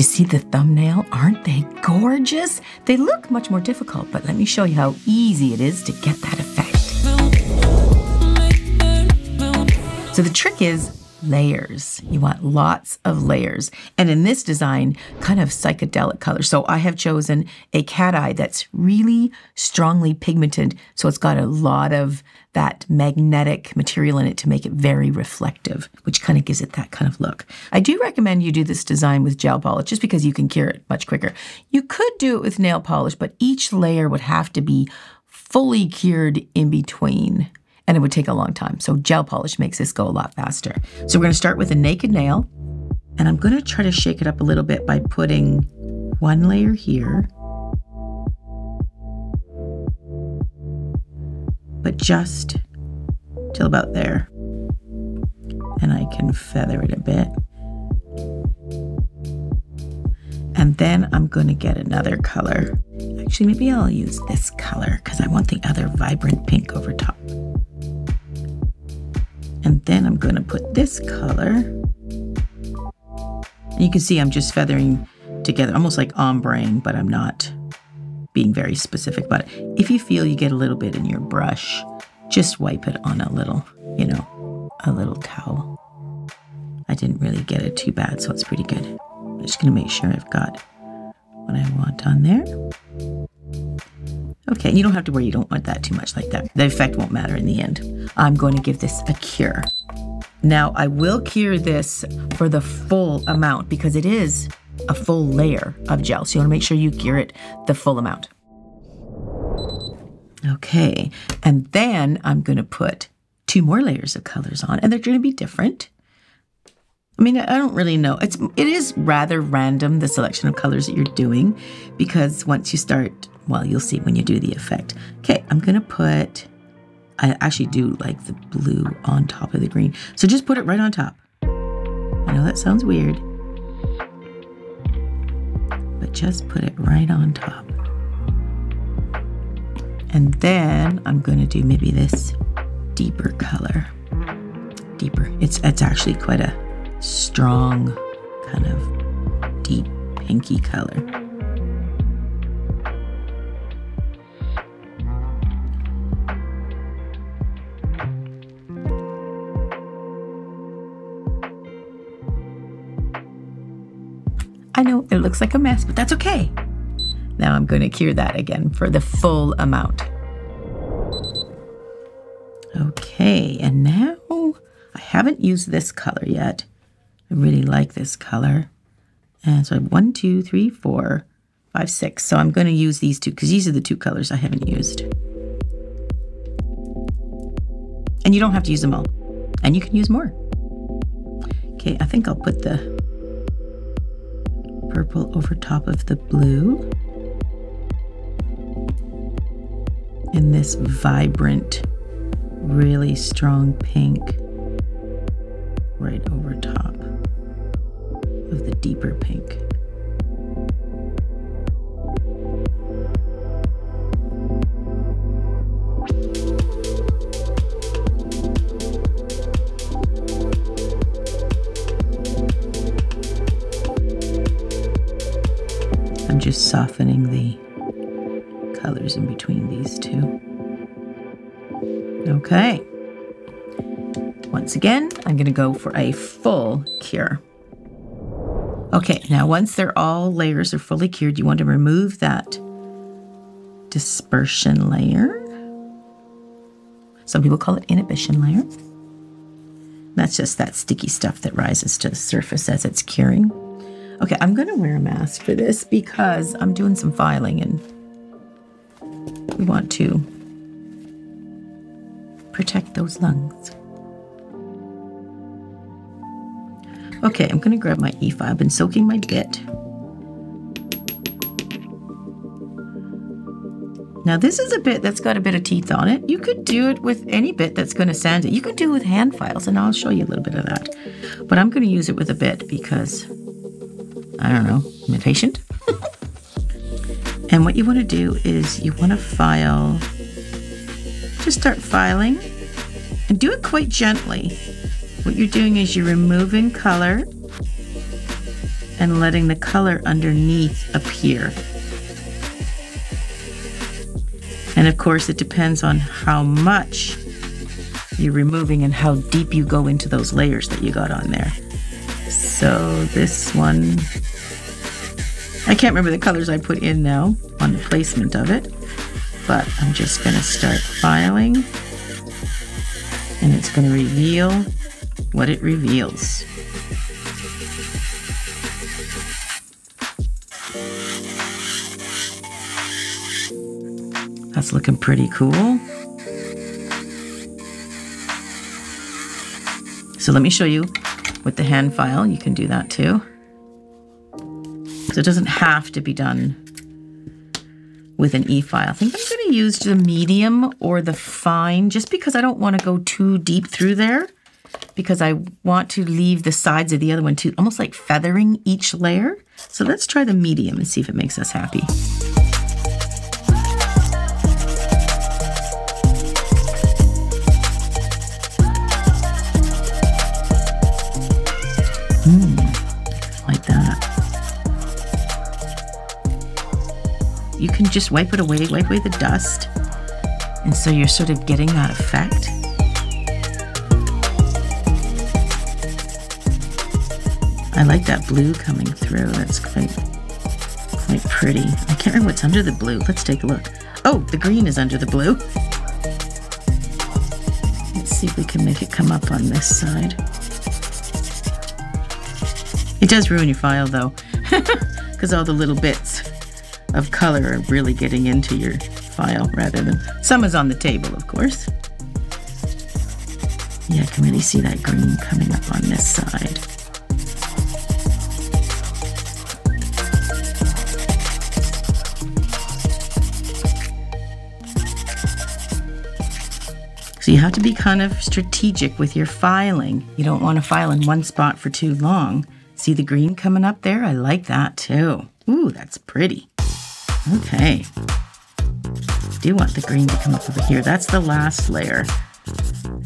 you see the thumbnail? Aren't they gorgeous? They look much more difficult, but let me show you how easy it is to get that effect. So the trick is layers. You want lots of layers. And in this design, kind of psychedelic color. So I have chosen a cat eye that's really strongly pigmented. So it's got a lot of that magnetic material in it to make it very reflective, which kind of gives it that kind of look. I do recommend you do this design with gel polish just because you can cure it much quicker. You could do it with nail polish, but each layer would have to be fully cured in between and it would take a long time. So gel polish makes this go a lot faster. So we're gonna start with a naked nail and I'm gonna try to shake it up a little bit by putting one layer here, but just till about there. And I can feather it a bit. And then I'm gonna get another color. Actually, maybe I'll use this color because I want the other vibrant pink over top. And then I'm to put this color. And you can see I'm just feathering together, almost like ombreing, but I'm not being very specific But. If you feel you get a little bit in your brush, just wipe it on a little, you know, a little towel. I didn't really get it too bad, so it's pretty good. I'm just to make sure I've got what I want on there. Okay, you don't have to worry, you don't want that too much like that. The effect won't matter in the end. I'm going to give this a cure. Now, I will cure this for the full amount because it is a full layer of gel. So you want to make sure you cure it the full amount. Okay, and then I'm going to put two more layers of colors on, and they're going to be different. I mean, I don't really know. It's it is rather random the selection of colors that you're doing because once you start well, you'll see when you do the effect. Okay, I'm gonna put, I actually do like the blue on top of the green. So just put it right on top. I know that sounds weird, but just put it right on top. And then I'm gonna do maybe this deeper color. Deeper. It's it's actually quite a strong kind of deep pinky color. I know it looks like a mess, but that's okay. Now I'm going to cure that again for the full amount. Okay, and now I haven't used this color yet. I really like this color. And so I have one, two, three, four, five, six. So I'm going to use these two because these are the two colors I haven't used. And you don't have to use them all. And you can use more. Okay, I think I'll put the purple over top of the blue. And this vibrant, really strong pink right over top of the deeper pink. Just softening the colors in between these two. Okay. Once again, I'm going to go for a full cure. Okay, now once they're all layers are fully cured, you want to remove that dispersion layer. Some people call it inhibition layer. That's just that sticky stuff that rises to the surface as it's curing. Okay, I'm going to wear a mask for this because I'm doing some filing and we want to protect those lungs. Okay, I'm going to grab my e-file. I've been soaking my bit. Now this is a bit that's got a bit of teeth on it. You could do it with any bit that's going to sand it. You could do it with hand files, and I'll show you a little bit of that. But I'm going to use it with a bit because I don't know, I'm impatient. and what you want to do is you want to file, just start filing and do it quite gently. What you're doing is you're removing color and letting the color underneath appear. And of course, it depends on how much you're removing and how deep you go into those layers that you got on there. So this one, I can't remember the colors I put in now on the placement of it, but I'm just gonna start filing and it's gonna reveal what it reveals. That's looking pretty cool. So let me show you with the hand file. You can do that too. So it doesn't have to be done with an e-file. I think I'm going to use the medium or the fine just because I don't want to go too deep through there because I want to leave the sides of the other one too, almost like feathering each layer. So let's try the medium and see if it makes us happy. You just wipe it away, wipe away the dust. And so you're sort of getting that effect. I like that blue coming through. That's quite, quite pretty. I can't remember what's under the blue. Let's take a look. Oh, the green is under the blue. Let's see if we can make it come up on this side. It does ruin your file though, because all the little bits of color are really getting into your file rather than some is on the table, of course. Yeah, I can really see that green coming up on this side. So you have to be kind of strategic with your filing. You don't want to file in one spot for too long See the green coming up there? I like that too. Ooh, that's pretty. Okay. Do want the green to come up over here. That's the last layer.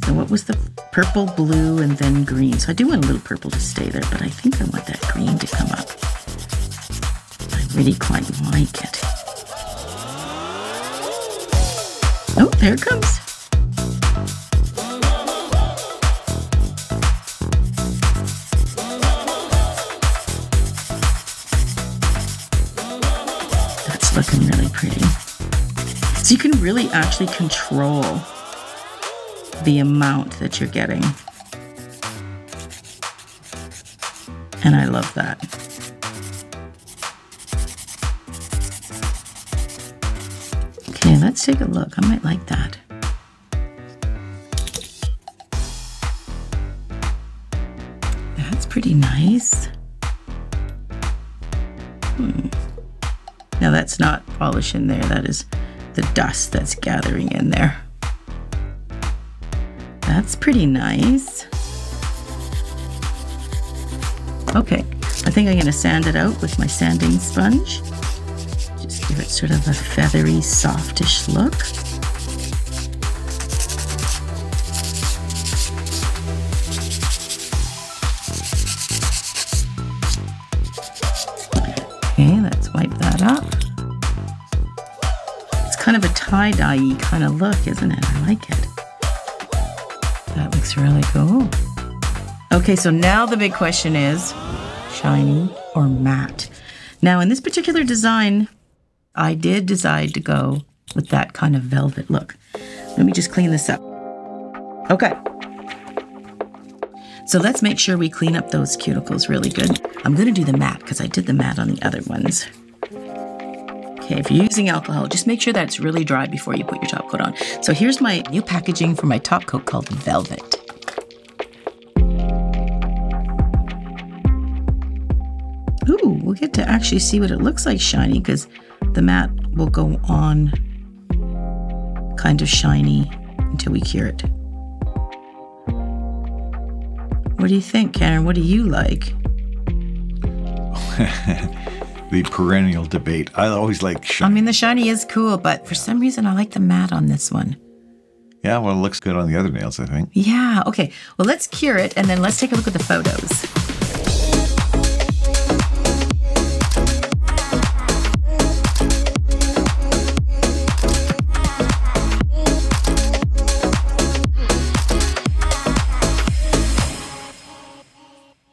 So what was the purple, blue, and then green? So I do want a little purple to stay there, but I think I want that green to come up. I really quite like it. Oh, there it comes. Looking really pretty. So you can really actually control the amount that you're getting. And I love that. Okay, let's take a look. I might like that. That's pretty nice. Hmm. Now that's not polish in there, that is the dust that's gathering in there. That's pretty nice. Okay, I think I'm gonna sand it out with my sanding sponge. Just give it sort of a feathery, softish look. Kind of a tie-dye kind of look, isn't it? I like it. That looks really cool. Okay, so now the big question is shiny or matte? Now in this particular design, I did decide to go with that kind of velvet look. Let me just clean this up. Okay, so let's make sure we clean up those cuticles really good. I'm gonna do the matte because I did the matte on the other ones. Okay, if you're using alcohol, just make sure that it's really dry before you put your top coat on. So here's my new packaging for my top coat called Velvet. Ooh, we'll get to actually see what it looks like shiny because the matte will go on kind of shiny until we cure it. What do you think, Karen? What do you like? the perennial debate. I always like shiny. I mean, the shiny is cool, but for some reason, I like the matte on this one. Yeah, well, it looks good on the other nails, I think. Yeah, okay. Well, let's cure it and then let's take a look at the photos.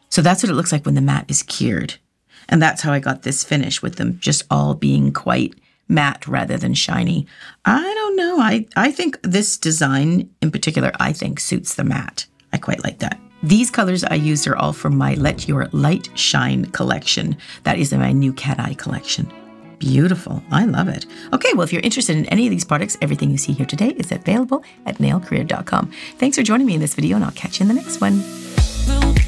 So that's what it looks like when the matte is cured. And that's how I got this finish with them just all being quite matte rather than shiny. I don't know. I, I think this design in particular, I think suits the matte. I quite like that. These colors I used are all from my Let Your Light Shine collection. That is in my new cat eye collection. Beautiful. I love it. Okay, well, if you're interested in any of these products, everything you see here today is available at nailcareer.com. Thanks for joining me in this video, and I'll catch you in the next one.